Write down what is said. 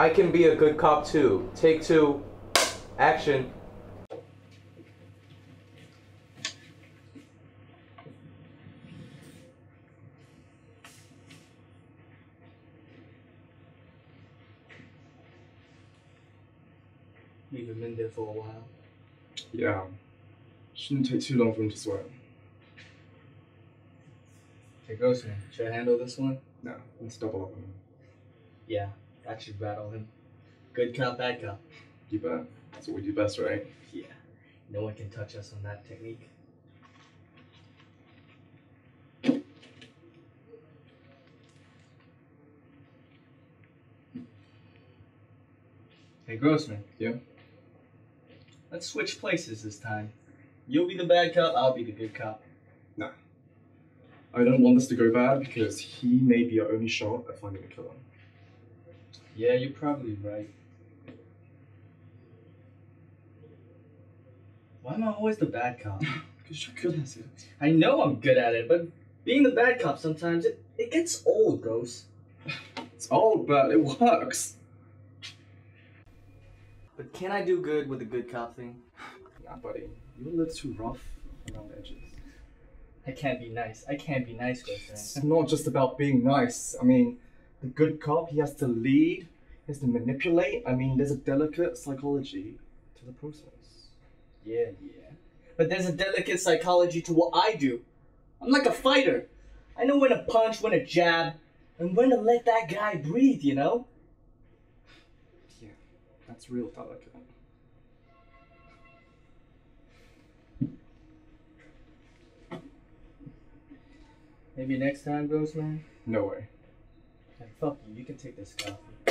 I can be a good cop too. Take two. Action. We've been there for a while. Yeah. Shouldn't take too long for him to sweat. Hey, Grossman, should I handle this one? No, let's double up on him. Yeah, that should rattle him. Good cop, bad cop. You bet. That's what we do best, right? Yeah, no one can touch us on that technique. Hey, Grossman. Yeah? Let's switch places this time. You'll be the bad cop, I'll be the good cop. Nah. I don't want this to go bad because he may be our only shot at finding the killer. Yeah, you're probably right. Why am I always the bad cop? Because you're good at it. I know I'm good at it, but being the bad cop sometimes it, it gets old, Ghost. It's old, but it works. But can I do good with the good cop thing? Nah, buddy. You're a little too rough around the edges. I can't be nice. I can't be nice, It's not just about being nice. I mean, the good cop, he has to lead, he has to manipulate. I mean, there's a delicate psychology to the process. Yeah, yeah. But there's a delicate psychology to what I do. I'm like a fighter. I know when to punch, when to jab, and when to let that guy breathe, you know? Yeah, that's real delicate. Maybe next time, Grossman. No way. Fuck you, you can take this coffee.